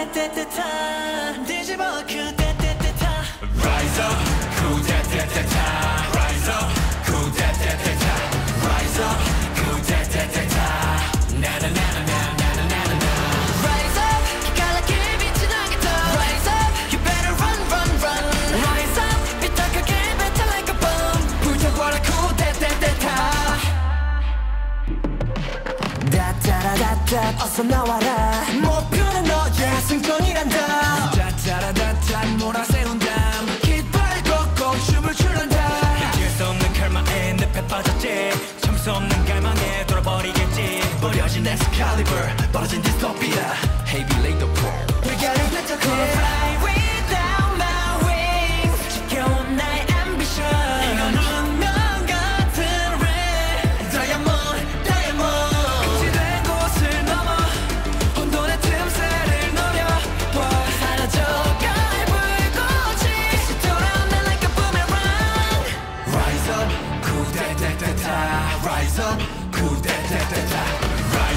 일으켜 그때 때때타 뒤집어 그때 때때타 Rise up 그때 때때타 Rise up 그때 때때타 Rise up 그때 때때타 나나나나나나나나 Rise up 기깔나게 빛이 나겠다 Rise up you better run run run Rise up 삐딱하게 뱉어 like a bomb 불타버려 그때 때때타 다따라다따 어서 나와라 버려진 엑스칼리버 벌어진 디스토피아 헤이비 레이더 폴 불가를 펼쳐고 Fly without my wings 지켜온 나의 ambition 이건 운명 같은 red diamond diamond 끝이 된 곳을 넘어 혼돈의 틈새를 노려봐 사라져갈 불꽃이 다시 돌아온다 like a boomerang Rise up 쿠데데데타 Rise up 쿠데데데타 Rise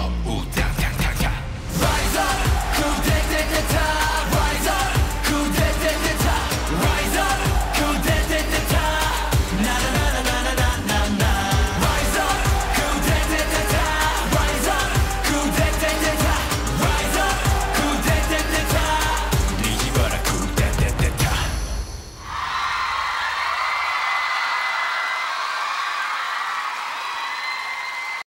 up, ooh,